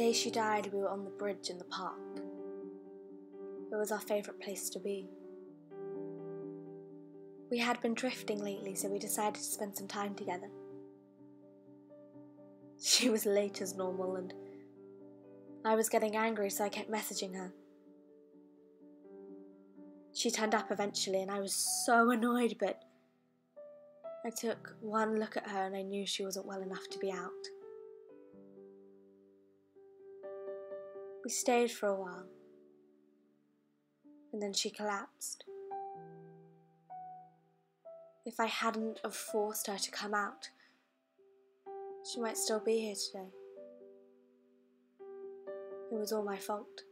day she died, we were on the bridge in the park. It was our favourite place to be. We had been drifting lately, so we decided to spend some time together. She was late as normal, and I was getting angry, so I kept messaging her. She turned up eventually, and I was so annoyed, but I took one look at her and I knew she wasn't well enough to be out. We stayed for a while, and then she collapsed. If I hadn't have forced her to come out, she might still be here today. It was all my fault.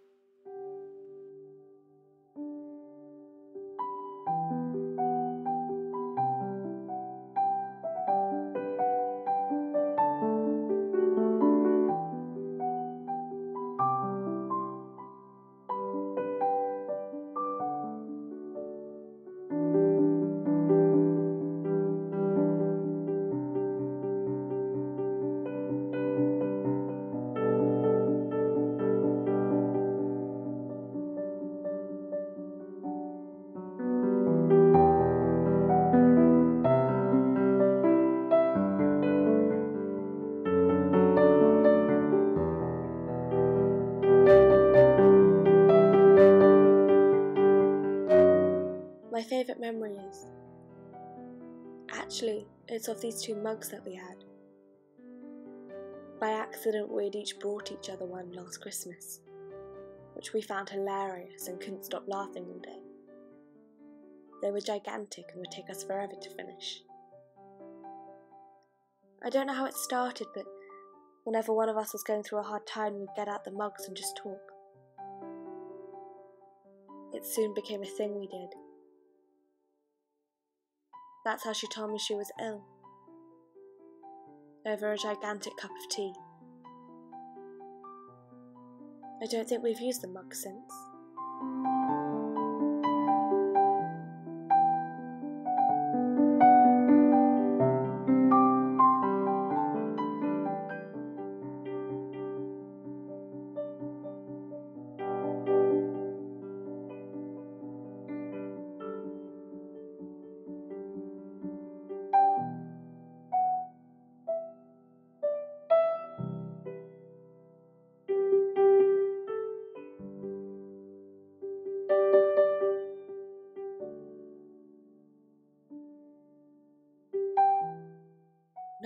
Actually, it's of these two mugs that we had. By accident, we'd each brought each other one last Christmas, which we found hilarious and couldn't stop laughing all day. They were gigantic and would take us forever to finish. I don't know how it started, but whenever one of us was going through a hard time, we'd get out the mugs and just talk. It soon became a thing we did. That's how she told me she was ill. Over a gigantic cup of tea. I don't think we've used the mug since.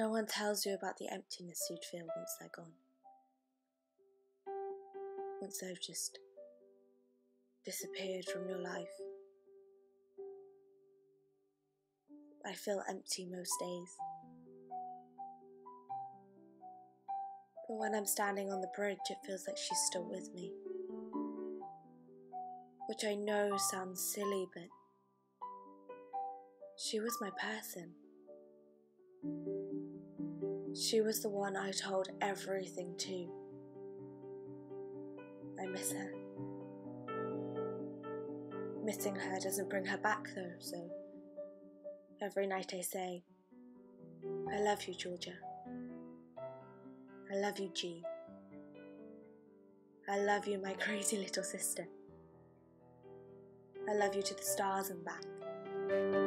No one tells you about the emptiness you'd feel once they're gone. Once they've just disappeared from your life. I feel empty most days. But when I'm standing on the bridge, it feels like she's still with me. Which I know sounds silly, but she was my person. She was the one I told everything to. I miss her. Missing her doesn't bring her back though, so every night I say, I love you, Georgia. I love you, G. I love you, my crazy little sister. I love you to the stars and back.